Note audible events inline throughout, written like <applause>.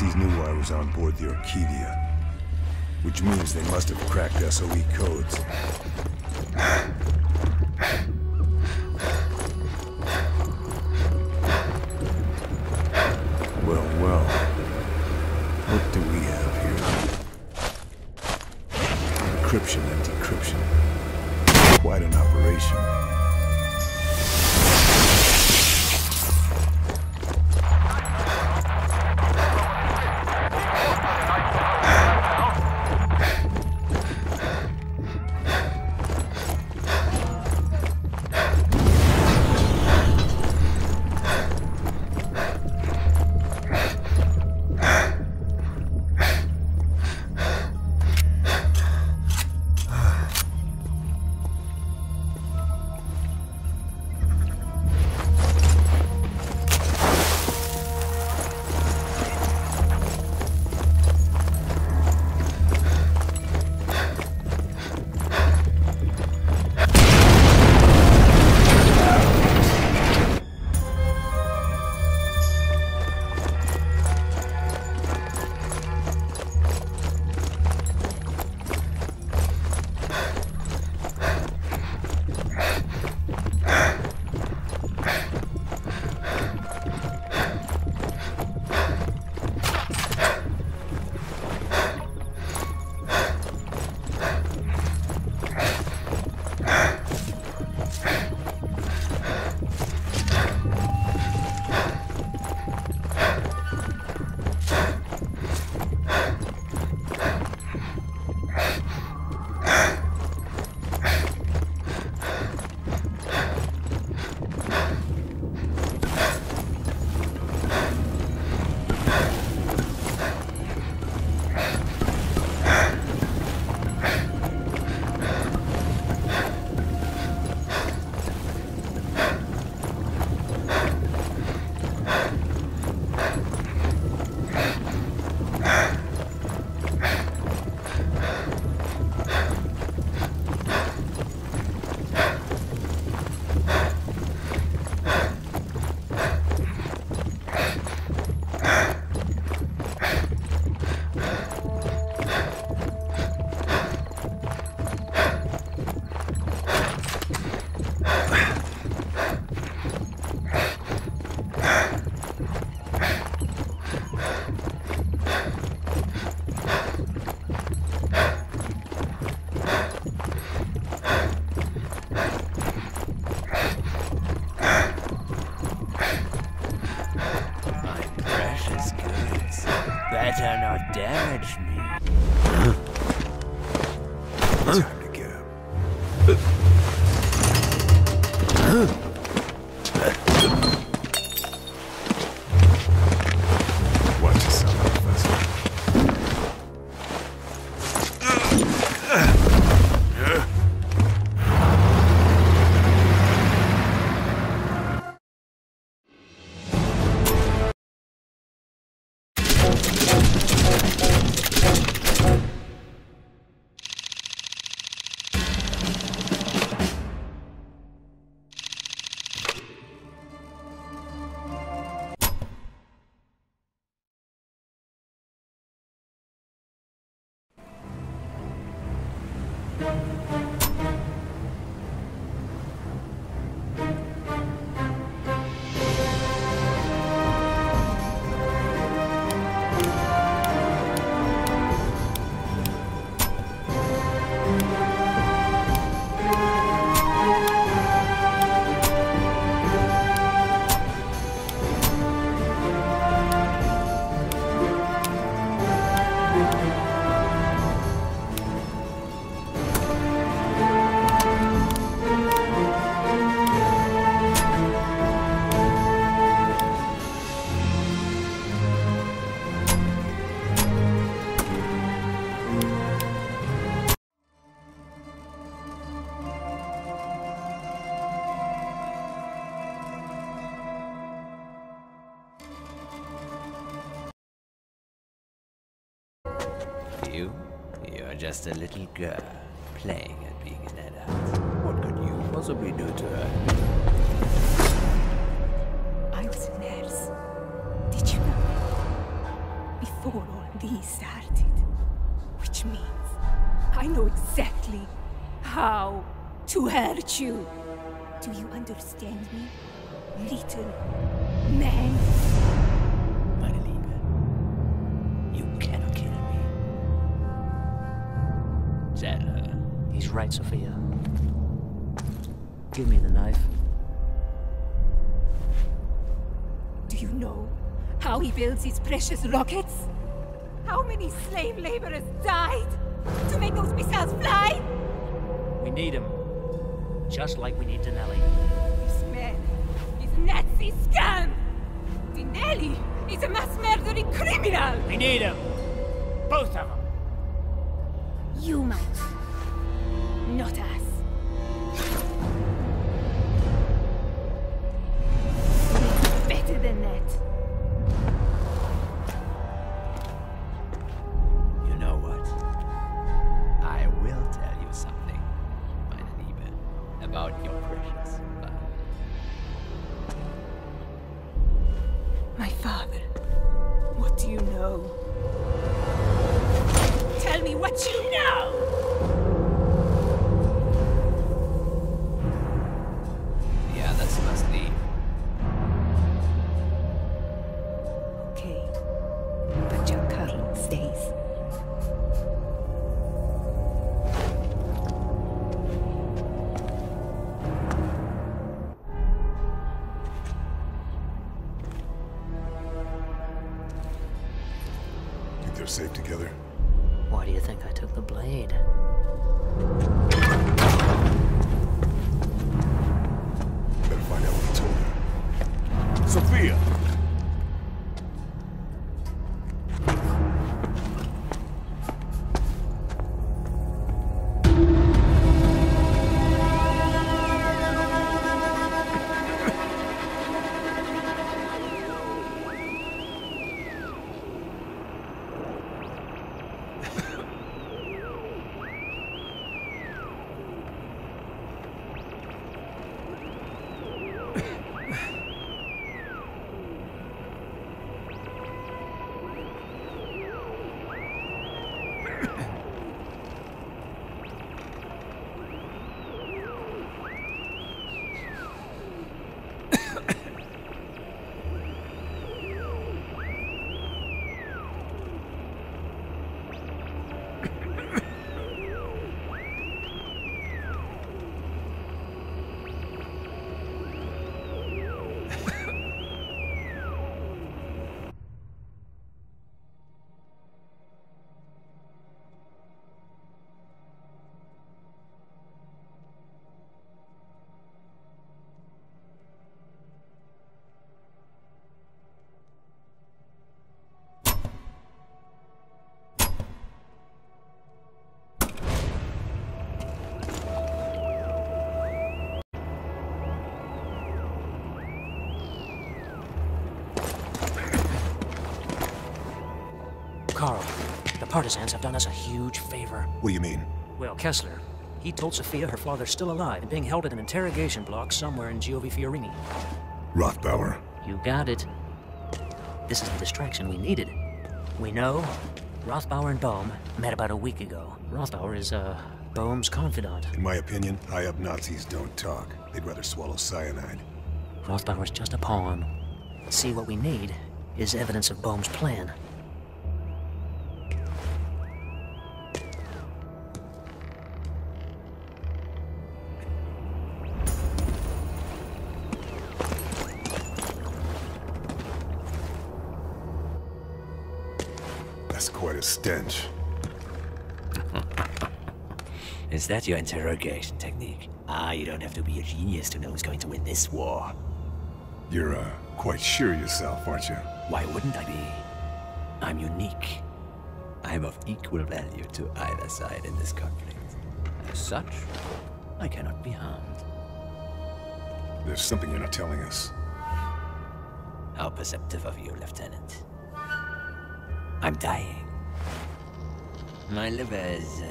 Nazis knew I was on board the Orchidia, which means they must have cracked SOE codes. Just a little girl, playing at being an adult. What could you possibly do to her? I was a nurse. Did you know? Before all these started. Which means I know exactly how to hurt you. Do you understand me? Little man. Right, Sophia. Give me the knife. Do you know how he builds his precious rockets? How many slave laborers died to make those missiles fly? We need him. Just like we need Dinelli. This man is Nazi scum! Dinelli is a mass murdering criminal! We need him. Both of them. You might. Not us. Better than that. You know what? I will tell you something, meine Liebe, about your precious father. My father. What do you know? Tell me what you know! Together? Why do you think I took the blade? Better find out what he told her. Sophia! Carl, the partisans have done us a huge favor. What do you mean? Well, Kessler, he told Sophia her father's still alive and being held at an interrogation block somewhere in Giovi Fiorini. Rothbauer. You got it. This is the distraction we needed. We know Rothbauer and Boehm met about a week ago. Rothbauer is, uh, Boehm's confidant. In my opinion, high-up Nazis don't talk. They'd rather swallow cyanide. Rothbauer's just a pawn. See, what we need is evidence of Boehm's plan. That's quite a stench. <laughs> Is that your interrogation technique? Ah, you don't have to be a genius to know who's going to win this war. You're, uh, quite sure yourself, aren't you? Why wouldn't I be? I'm unique. I'm of equal value to either side in this conflict. As such, I cannot be harmed. There's something you're not telling us. How perceptive of you, Lieutenant. I'm dying. My liver is uh,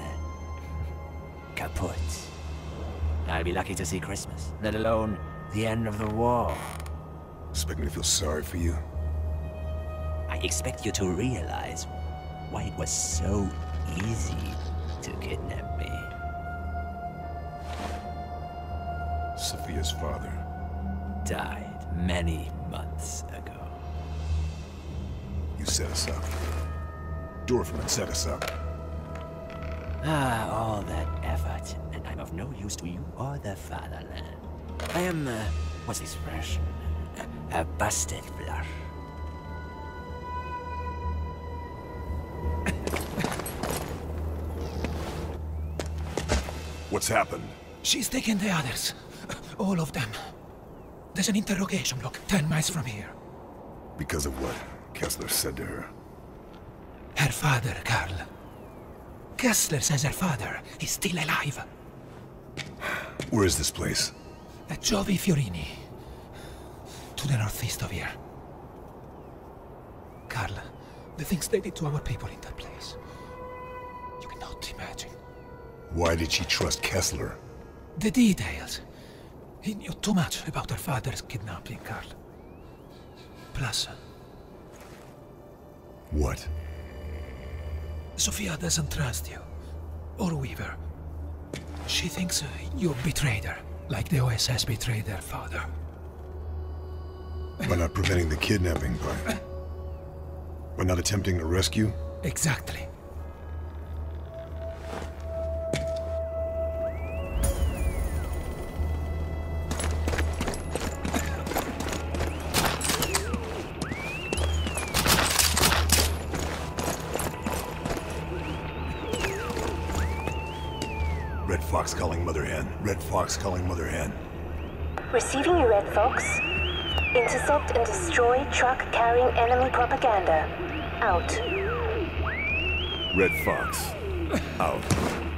kaput. I'll be lucky to see Christmas, let alone the end of the war. Expect me to feel sorry for you? I expect you to realize why it was so easy to kidnap me. Sophia's father. Died many months ago. You set us up. Dorfman set us up. Ah, all that effort, and I'm of no use to you or the fatherland. I am, uh, what's the expression? A busted blush. What's happened? She's taken the others. All of them. There's an interrogation block 10 miles from here. Because of what Kessler said to her. Her father, Karl. Kessler says her father is still alive. Where is this place? At Giovi Fiorini. To the northeast of here. Karl, the things they did to our people in that place. You cannot imagine. Why did she trust Kessler? The details. He knew too much about her father's kidnapping, Karl. Plus, uh, What? Sophia doesn't trust you. Or Weaver. She thinks uh, you betrayed her, like the OSS betrayed their father. By not preventing the kidnapping, by... By <laughs> not attempting to rescue? Exactly. Fox calling Mother Hen. Receiving you, Red Fox. Intercept and destroy truck carrying enemy propaganda. Out. Red Fox. Out.